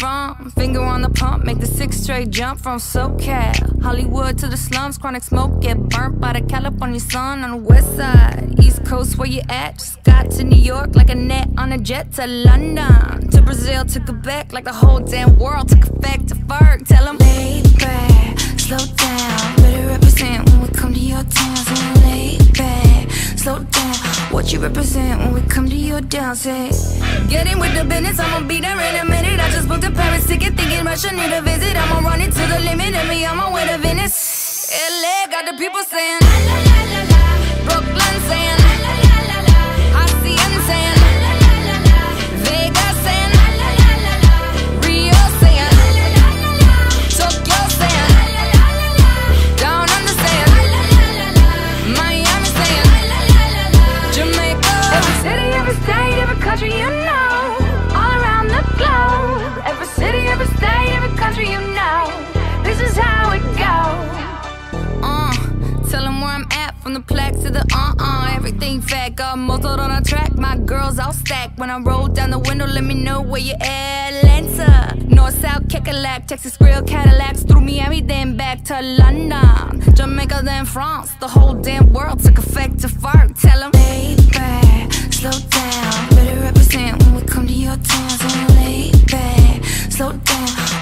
pump, make the six straight jump from SoCal. Hollywood to the slums, chronic smoke, get burnt by the California sun on the west side. East Coast, where you at? Just got to New York like a net on a jet to London. To Brazil, to Quebec, like the whole damn world took effect to Ferg. Tell them, lay back, You represent when we come to your dance. Get in with the business, I'ma be there in a minute. I just booked a Paris ticket, thinking Russia need a visit. I'ma run it to the limit, and me my way to Venice. LA got the people saying, country you know, all around the globe. Every city, every state, every country you know, this is how it goes. Uh, tell them where I'm at from the plaque to the uh uh. Everything fat, got motored on a track. My girls all stacked. When I roll down the window, let me know where you at. Atlanta, North, South, Kekalak, Texas, Grill, Cadillacs. Through Miami, then back to London. Jamaica, then France. The whole damn world took effect to fart. Tell them, back, slow down.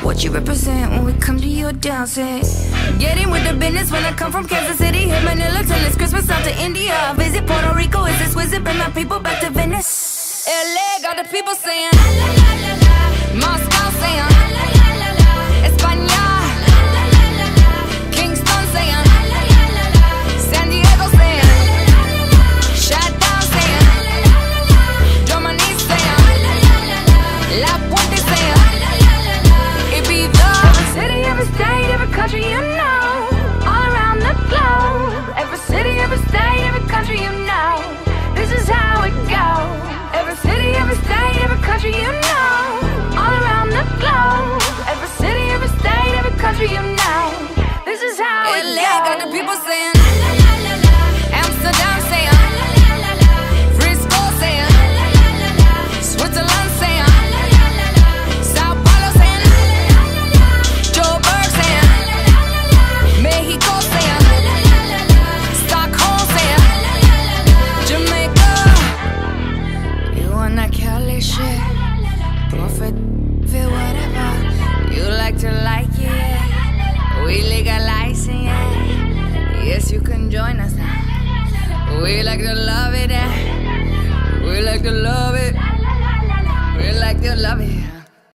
What you represent when we come to your? Say, get in with the business when I come from Kansas City. Hit Manila till it's Christmas out to India. Visit Puerto Rico, is this wizard? Bring my people back to Venice. LA got the people saying, Moscow saying, We like to